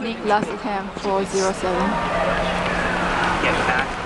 Nick last time 407. Get back